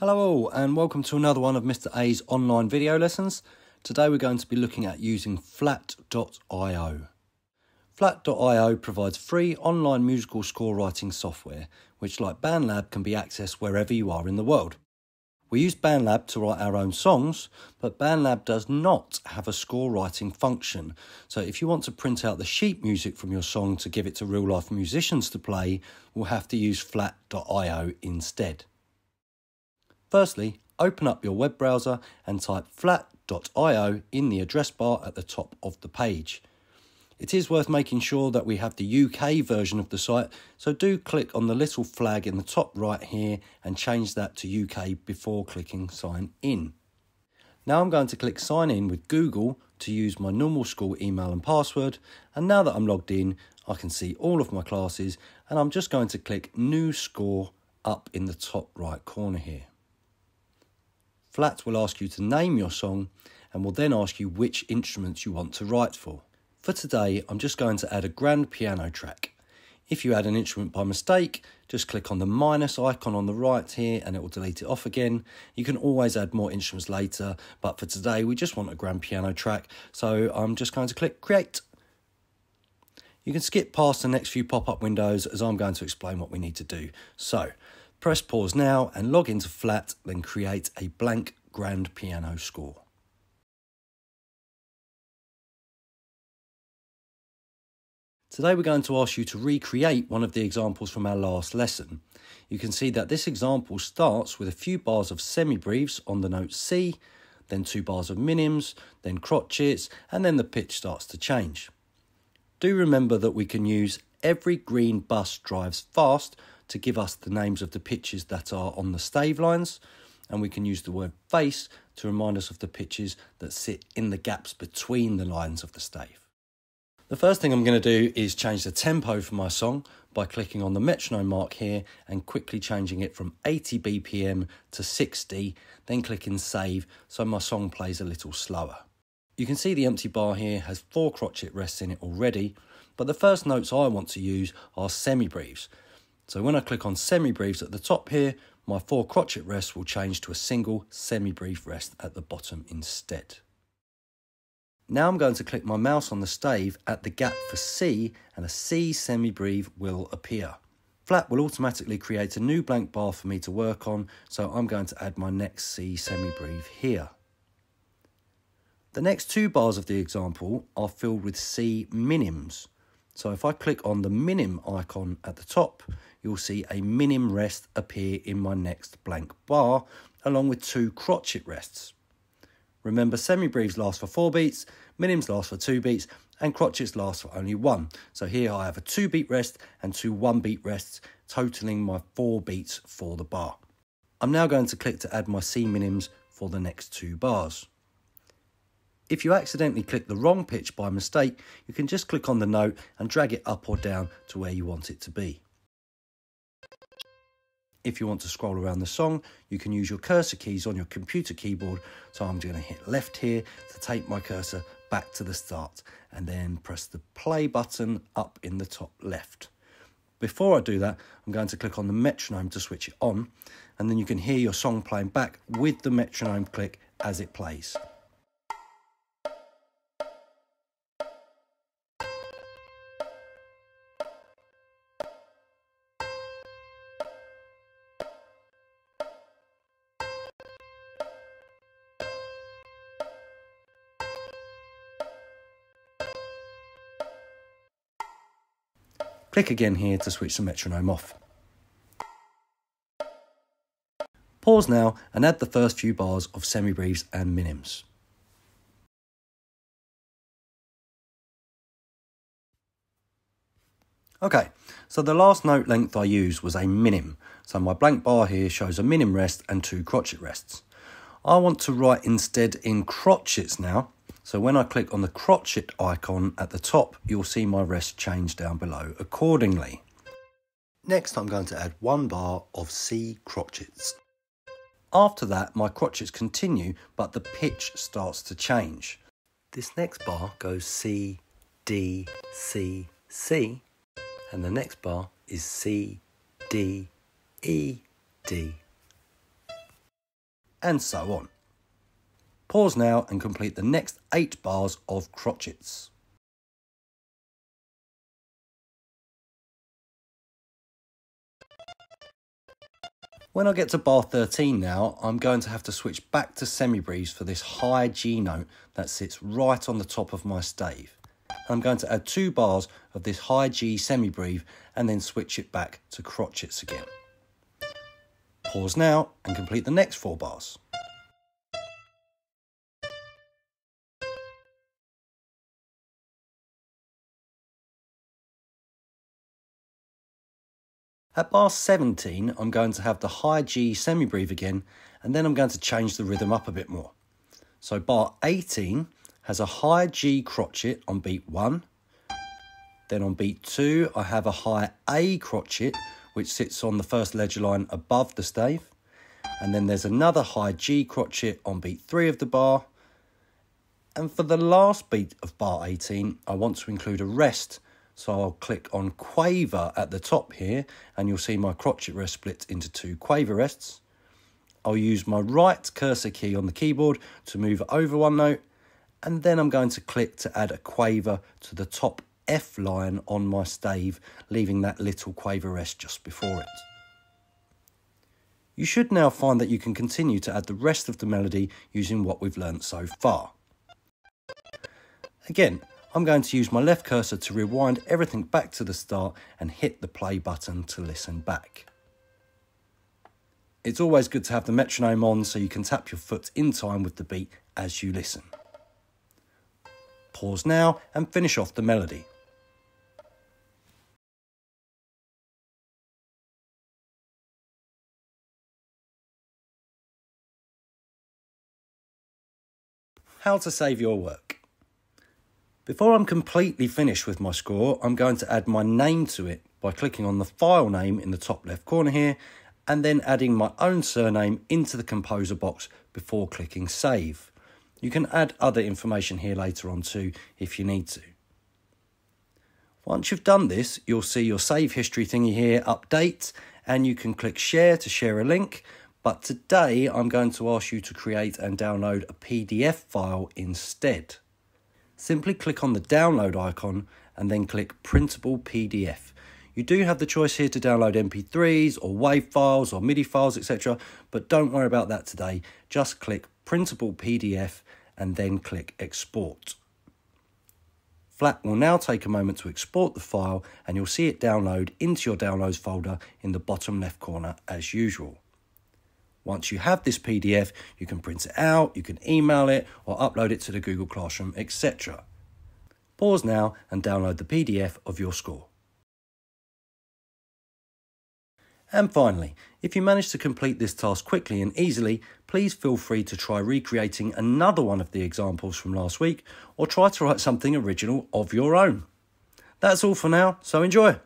Hello all and welcome to another one of Mr A's online video lessons. Today we're going to be looking at using Flat.io. Flat.io provides free online musical score writing software which like BandLab can be accessed wherever you are in the world. We use BandLab to write our own songs, but BandLab does not have a score writing function. So if you want to print out the sheet music from your song to give it to real life musicians to play, we'll have to use Flat.io instead. Firstly, open up your web browser and type flat.io in the address bar at the top of the page. It is worth making sure that we have the UK version of the site, so do click on the little flag in the top right here and change that to UK before clicking sign in. Now I'm going to click sign in with Google to use my normal school email and password and now that I'm logged in I can see all of my classes and I'm just going to click new score up in the top right corner here. Flat will ask you to name your song and will then ask you which instruments you want to write for. For today, I'm just going to add a grand piano track. If you add an instrument by mistake, just click on the minus icon on the right here and it will delete it off again. You can always add more instruments later, but for today we just want a grand piano track, so I'm just going to click create. You can skip past the next few pop-up windows as I'm going to explain what we need to do. So, Press pause now and log into Flat, then create a blank grand piano score. Today we're going to ask you to recreate one of the examples from our last lesson. You can see that this example starts with a few bars of semibreves on the note C, then two bars of minims, then crotchets, and then the pitch starts to change. Do remember that we can use every green bus drives fast to give us the names of the pitches that are on the stave lines, and we can use the word face to remind us of the pitches that sit in the gaps between the lines of the stave. The first thing I'm going to do is change the tempo for my song by clicking on the metronome mark here and quickly changing it from 80 BPM to 60, then clicking save so my song plays a little slower. You can see the empty bar here has four crotchet rests in it already, but the first notes I want to use are semibreves. So when I click on semibreves at the top here, my four crotchet rests will change to a single semibreve rest at the bottom instead. Now I'm going to click my mouse on the stave at the gap for C and a C semibreve will appear. Flat will automatically create a new blank bar for me to work on, so I'm going to add my next C semibreve here. The next two bars of the example are filled with C minims. So if I click on the minim icon at the top, you'll see a minim rest appear in my next blank bar, along with two crotchet rests. Remember, semibreves last for four beats, minims last for two beats, and crotchets last for only one. So here I have a two beat rest and two one beat rests, totaling my four beats for the bar. I'm now going to click to add my C minims for the next two bars. If you accidentally click the wrong pitch by mistake, you can just click on the note and drag it up or down to where you want it to be. If you want to scroll around the song, you can use your cursor keys on your computer keyboard. So I'm going to hit left here to take my cursor back to the start and then press the play button up in the top left. Before I do that, I'm going to click on the metronome to switch it on and then you can hear your song playing back with the metronome click as it plays. Click again here to switch the metronome off. Pause now and add the first few bars of semibreves and minims. Okay, so the last note length I used was a minim. So my blank bar here shows a minim rest and two crotchet rests. I want to write instead in crotchets now. So when I click on the crotchet icon at the top, you'll see my rest change down below accordingly. Next, I'm going to add one bar of C crotchets. After that, my crotchets continue, but the pitch starts to change. This next bar goes C, D, C, C, and the next bar is C, D, E, D. and so on. Pause now and complete the next 8 bars of crotchets. When I get to bar 13 now, I'm going to have to switch back to semi-breves for this high G note that sits right on the top of my stave. I'm going to add two bars of this high G semi-breve and then switch it back to crotchets again. Pause now and complete the next four bars. At bar 17, I'm going to have the high G semi-breve again, and then I'm going to change the rhythm up a bit more. So bar 18 has a high G crotchet on beat 1. Then on beat 2, I have a high A crotchet, which sits on the first ledger line above the stave. And then there's another high G crotchet on beat 3 of the bar. And for the last beat of bar 18, I want to include a rest so I'll click on quaver at the top here and you'll see my crotchet rest split into two quaver rests. I'll use my right cursor key on the keyboard to move over one note and then I'm going to click to add a quaver to the top F line on my stave, leaving that little quaver rest just before it. You should now find that you can continue to add the rest of the melody using what we've learnt so far. Again, I'm going to use my left cursor to rewind everything back to the start and hit the play button to listen back. It's always good to have the metronome on so you can tap your foot in time with the beat as you listen. Pause now and finish off the melody. How to save your work. Before I'm completely finished with my score, I'm going to add my name to it by clicking on the file name in the top left corner here and then adding my own surname into the composer box before clicking save. You can add other information here later on too if you need to. Once you've done this, you'll see your save history thingy here update and you can click share to share a link. But today I'm going to ask you to create and download a PDF file instead simply click on the download icon and then click printable PDF. You do have the choice here to download MP3s or WAV files or MIDI files, etc. But don't worry about that today. Just click printable PDF and then click export. Flat will now take a moment to export the file and you'll see it download into your downloads folder in the bottom left corner as usual. Once you have this PDF, you can print it out, you can email it, or upload it to the Google Classroom, etc. Pause now and download the PDF of your score. And finally, if you manage to complete this task quickly and easily, please feel free to try recreating another one of the examples from last week or try to write something original of your own. That's all for now, so enjoy!